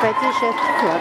bei T-Shirt gehört.